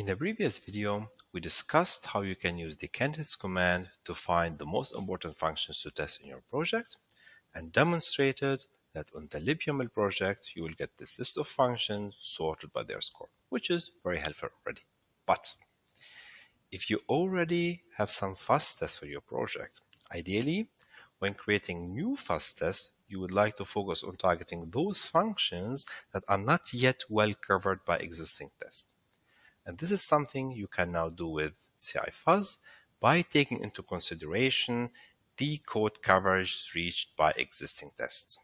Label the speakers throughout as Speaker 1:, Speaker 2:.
Speaker 1: In the previous video, we discussed how you can use the candidates command to find the most important functions to test in your project and demonstrated that on the LibYAML project, you will get this list of functions sorted by their score, which is very helpful already. But if you already have some fuzz tests for your project, ideally, when creating new fuzz tests, you would like to focus on targeting those functions that are not yet well covered by existing tests. And this is something you can now do with CI Fuzz by taking into consideration the code coverage reached by existing tests.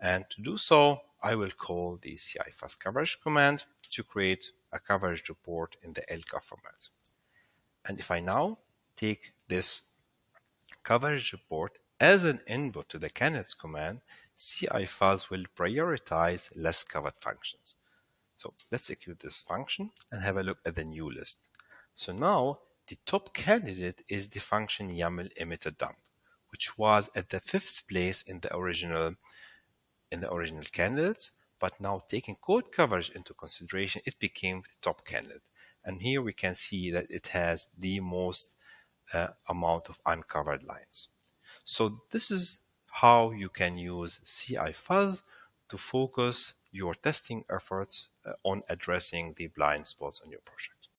Speaker 1: And to do so, I will call the CI Fuzz coverage command to create a coverage report in the LCOV format. And if I now take this coverage report as an input to the candidates command, CI Fuzz will prioritize less covered functions. So let's execute this function and have a look at the new list. So now the top candidate is the function YAML emitter dump, which was at the fifth place in the original in the original candidates, but now taking code coverage into consideration, it became the top candidate. And here we can see that it has the most uh, amount of uncovered lines. So this is how you can use CI Fuzz to focus your testing efforts uh, on addressing the blind spots on your project.